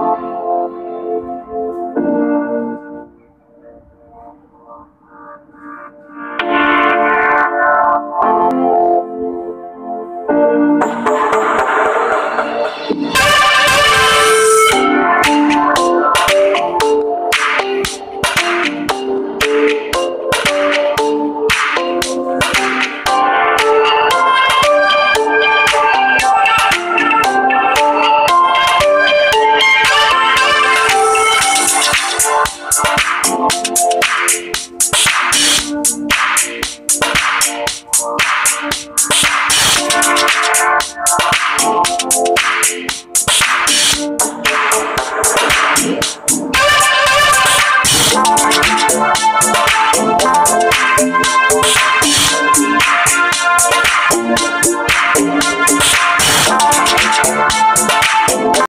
Bye. Thank